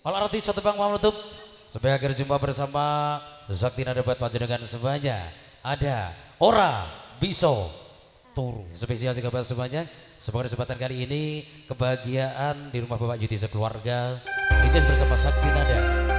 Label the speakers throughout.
Speaker 1: All artis satu bang menutup. Sampai akhir jumpa bersama Zakti Nadabat dengan semuanya. Ada Ora Biso Turu. Spesial juga buat semuanya. Semoga kesempatan kali ini Kebahagiaan di rumah Bapak Yudi sekeluarga. Itu bersama Sakti Nada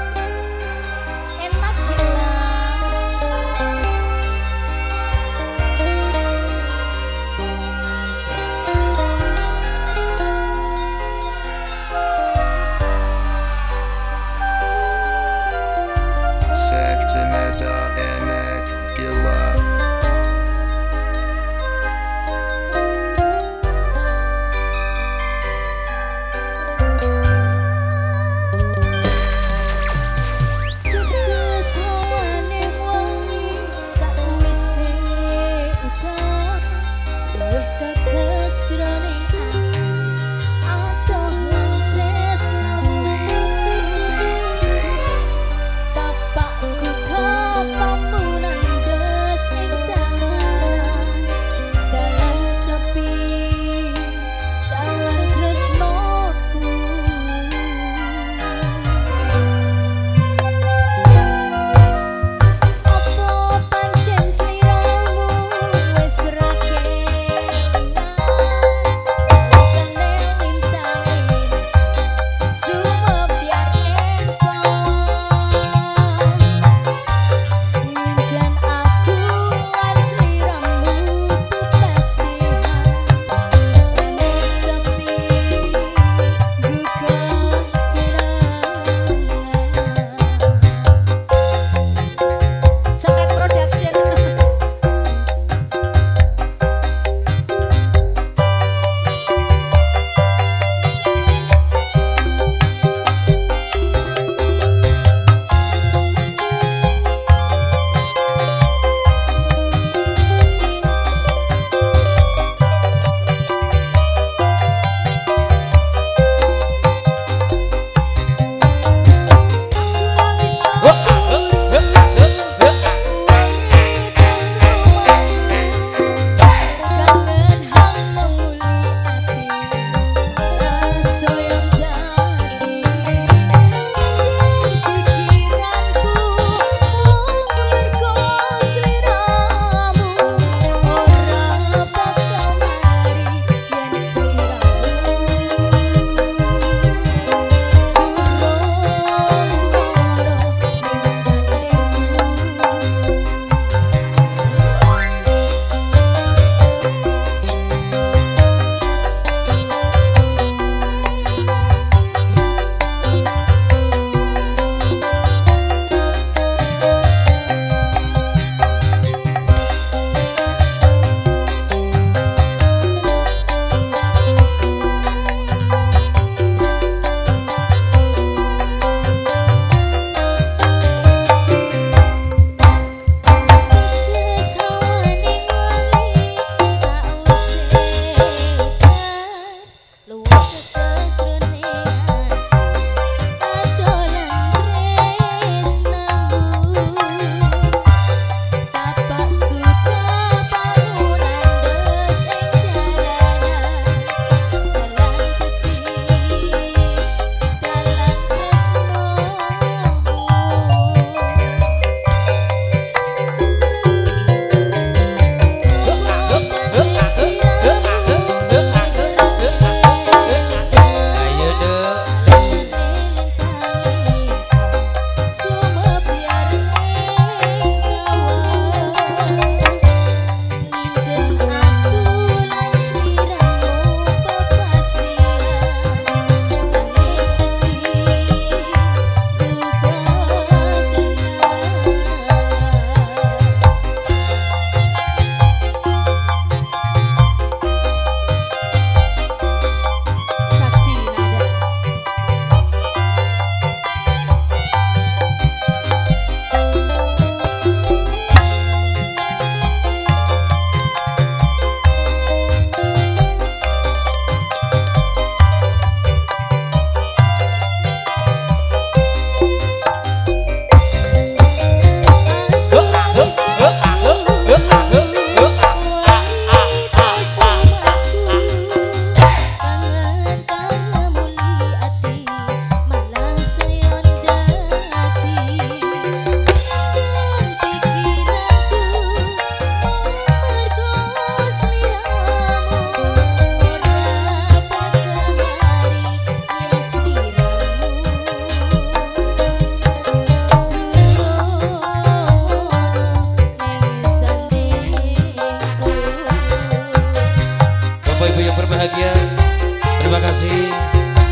Speaker 1: Terima kasih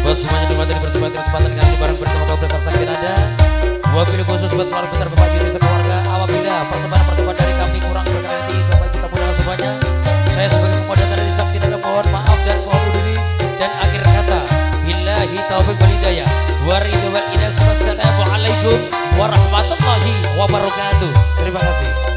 Speaker 1: buat semuanya di dari pertemuan kesempatan kali ini bareng bersama Bapak Besar Sakti Nada. Wabil khusus buat keluarga besar Bapak Ibu sekeluarga. Apabila persembahan-persembahan dari kami kurang berkenan di Bapak Ibu tamu dan semuanya, saya sebagai pemodal dari Sakti Nada mohon maaf dan mohon diri dan akhir kata billahi taufiq wal hidayah wa ridwan ila wassalamu alaikum warahmatullahi wabarakatuh. Terima kasih.